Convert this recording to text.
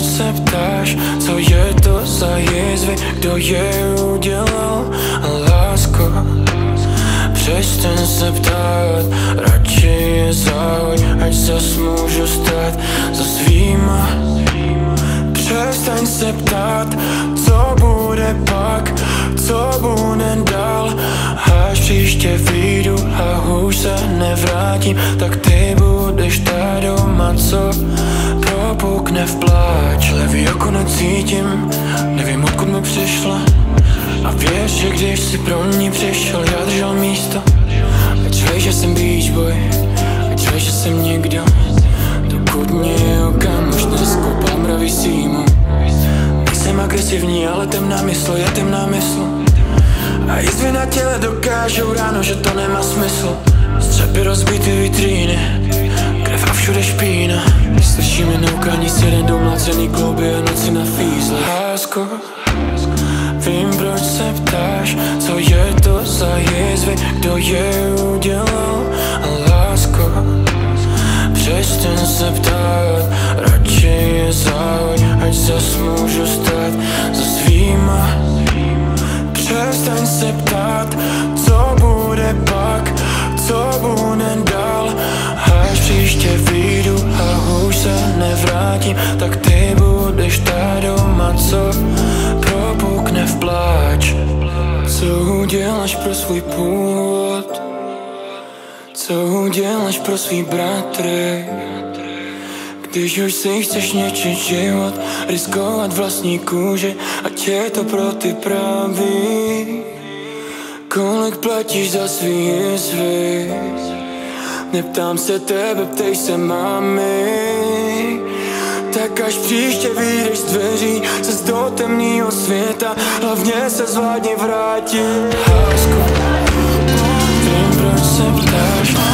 Proč se ptáš, co je to za jizvy, kdo je udělal, lásko. Přestaň se ptát, radši je zahoď, ať zas můžu stát za svýma. Přestaň se ptát, co bude pak, co bude dál Až příště vyjdu a už se nevrátím Tak ty budeš ta doma, co propukne v pláč Levý oko necítím, nevím odkud mi přišla. A věř, že když si pro ní přišel, já držel místo. Ať víš, že jsem beach boy, ať víš, že jsem někdo. Dokud mě kam už neskoupal mravý símu. Nejsem agresivní, ale temná mysl je temná mysl. A jizvy na těle dokážou ráno, že to nemá smysl. Střepy rozbity vitríny, Noukání z jeden domlácený klouby a noci na fízle. Lásko, vím proč se ptáš, co je to za jizvy, kdo je udělal? Lásko, přestaň se ptát, radši je zahoď, ať zas můžu stát za svýma. Přestaň se ptát, co bude pak, co bude dál uděláš pro svůj původ Co uděláš pro svý bratry když už si chceš něčit život, riskovat vlastní kůži, ať je to pro ty pravý. Kolik platíš za svý jizvy? Neptám se tebe, ptej se mami. Tak až příště vyjdeš z dveří se z temného světa Hlavně se zvládně vrátit Lásko, vím, proč se ptáš?